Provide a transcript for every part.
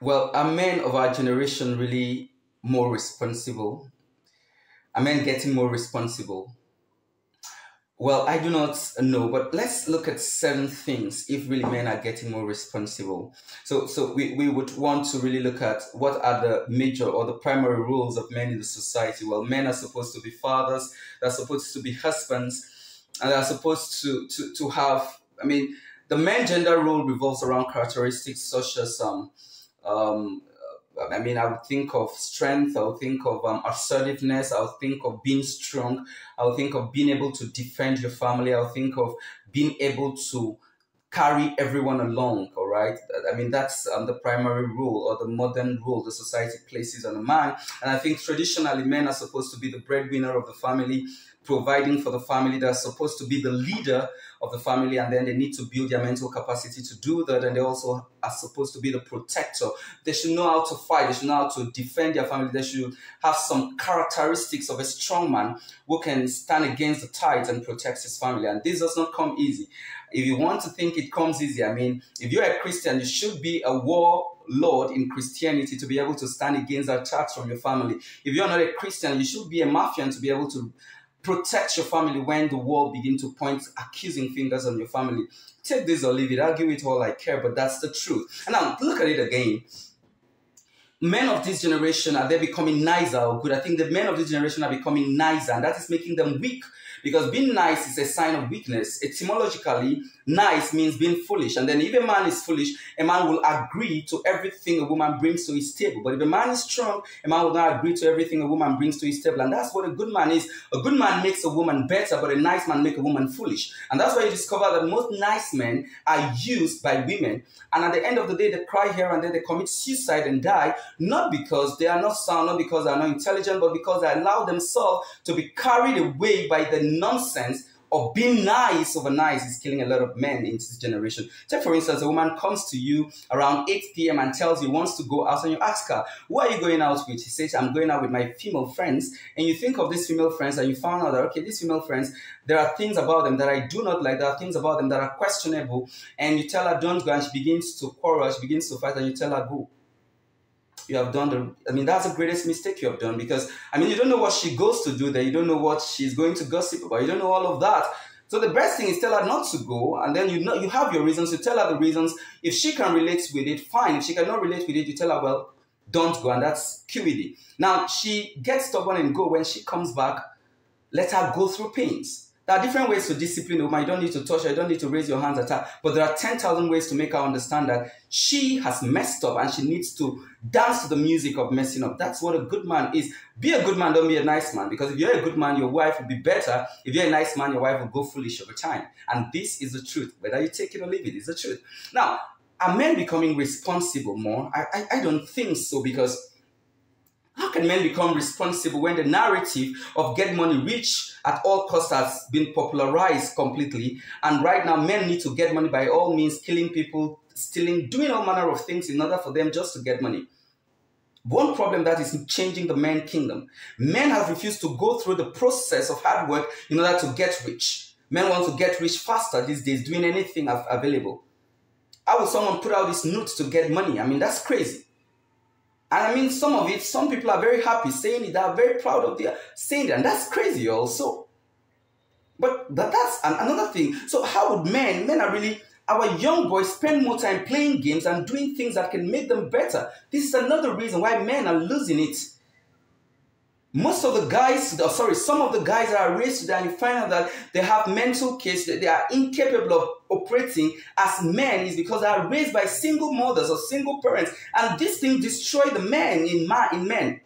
Well, are men of our generation really more responsible? Are men getting more responsible? Well, I do not know, but let's look at certain things if really men are getting more responsible. So, so we, we would want to really look at what are the major or the primary roles of men in the society. Well, men are supposed to be fathers, they're supposed to be husbands, and they're supposed to, to, to have, I mean, the men gender role revolves around characteristics such as um, um, I mean, I would think of strength, I would think of um, assertiveness, I would think of being strong, I would think of being able to defend your family, I would think of being able to carry everyone along, all right? I mean, that's um, the primary rule or the modern rule the society places on a man. And I think traditionally men are supposed to be the breadwinner of the family providing for the family. They're supposed to be the leader of the family, and then they need to build their mental capacity to do that. And they also are supposed to be the protector. They should know how to fight. They should know how to defend their family. They should have some characteristics of a strong man who can stand against the tides and protect his family. And this does not come easy. If you want to think it comes easy, I mean, if you're a Christian, you should be a war lord in Christianity to be able to stand against attacks from your family. If you're not a Christian, you should be a mafian to be able to protect your family when the world begin to point accusing fingers on your family. Take this or leave it. Argue it all I care, but that's the truth. And now look at it again. Men of this generation are they becoming nicer or good? I think the men of this generation are becoming nicer, and that is making them weak because being nice is a sign of weakness. Etymologically, nice means being foolish. And then if a man is foolish, a man will agree to everything a woman brings to his table. But if a man is strong, a man will not agree to everything a woman brings to his table. And that's what a good man is. A good man makes a woman better, but a nice man makes a woman foolish. And that's why you discover that most nice men are used by women. And at the end of the day, they cry here and there, they commit suicide and die, not because they are not sound, not because they are not intelligent, but because they allow themselves to be carried away by the nonsense of being nice over nice is killing a lot of men in this generation. Take for instance, a woman comes to you around 8 p.m. and tells you wants to go out and you ask her, who are you going out with? She says, I'm going out with my female friends. And you think of these female friends and you found out that, okay, these female friends, there are things about them that I do not like. There are things about them that are questionable. And you tell her, don't go. And she begins to quarrel. She begins to fight and you tell her, go you have done the i mean that's the greatest mistake you have done because i mean you don't know what she goes to do there you don't know what she's going to gossip about. You don't know all of that. So the best thing is tell her not to go and then you know you have your reasons. You tell her the reasons. If she can relate with it fine. If she cannot relate with it you tell her well don't go. And that's QED. now she gets stubborn and go. When she comes back let her go through pains there are different ways to discipline a woman. You don't need to touch her, you don't need to raise your hands at her. But there are 10,000 ways to make her understand that she has messed up and she needs to dance to the music of messing up. That's what a good man is. Be a good man, don't be a nice man. Because if you're a good man, your wife will be better. If you're a nice man, your wife will go foolish over time. And this is the truth. Whether you take it or leave it, it, is the truth. Now, are men becoming responsible more? I, I, I don't think so because how can men become responsible when the narrative of get money rich at all costs has been popularized completely? And right now, men need to get money by all means, killing people, stealing, doing all manner of things in order for them just to get money. One problem that is changing the man kingdom. Men have refused to go through the process of hard work in order to get rich. Men want to get rich faster these days, doing anything available. How will someone put out this note to get money? I mean, that's crazy. And I mean, some of it, some people are very happy saying it, they are very proud of their saying it, and that's crazy also. But that, that's an, another thing. So, how would men, men are really, our young boys spend more time playing games and doing things that can make them better? This is another reason why men are losing it most of the guys, sorry, some of the guys that are raised today, and you find out that they have mental case, that they are incapable of operating as men, is because they are raised by single mothers or single parents, and this thing destroy the men in man in men.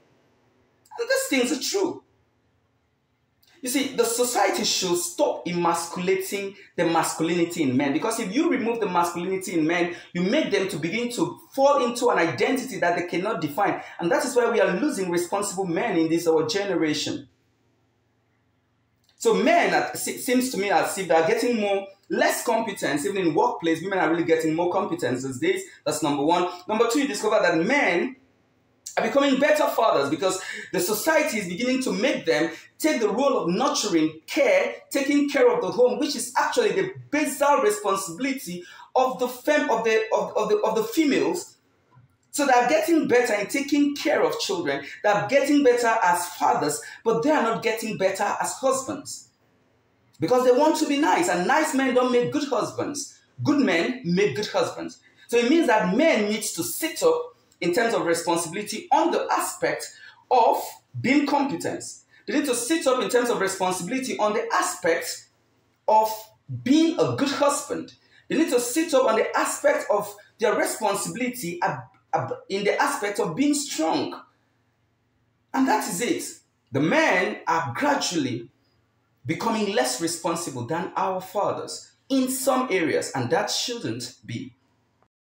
And these things are true. You see, the society should stop emasculating the masculinity in men because if you remove the masculinity in men, you make them to begin to fall into an identity that they cannot define. And that is why we are losing responsible men in this our generation. So men, it seems to me as if they are getting more less competence, even in workplace, women are really getting more competence these days. That's number one. Number two, you discover that men are becoming better fathers because the society is beginning to make them take the role of nurturing, care, taking care of the home, which is actually the basal responsibility of the fem of the of, of the of the females So they're getting better in taking care of children. They're getting better as fathers, but they are not getting better as husbands. Because they want to be nice, and nice men don't make good husbands. Good men make good husbands. So it means that men need to sit up in terms of responsibility on the aspect of being competent. They need to sit up in terms of responsibility on the aspect of being a good husband. They need to sit up on the aspect of their responsibility in the aspect of being strong. And that is it. The men are gradually becoming less responsible than our fathers in some areas, and that shouldn't be.